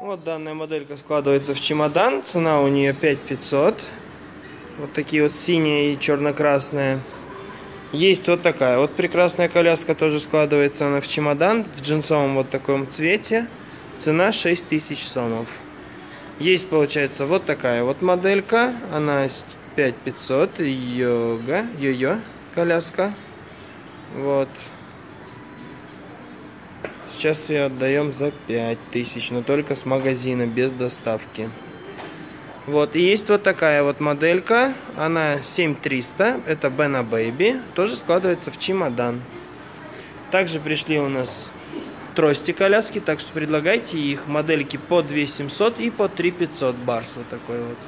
Вот данная моделька складывается в чемодан. Цена у нее 5500. Вот такие вот синие и черно-красные. Есть вот такая вот прекрасная коляска, тоже складывается она в чемодан, в джинсовом вот таком цвете. Цена 6000 сомов. Есть, получается, вот такая вот моделька. Она 5500, йога, йо-йо, коляска. Вот. Сейчас ее отдаем за 5000, но только с магазина, без доставки. Вот, и есть вот такая вот моделька, она 7300, это Бена Baby, тоже складывается в чемодан. Также пришли у нас трости коляски, так что предлагайте их модельки по 2700 и по 3500 барс, вот такой вот.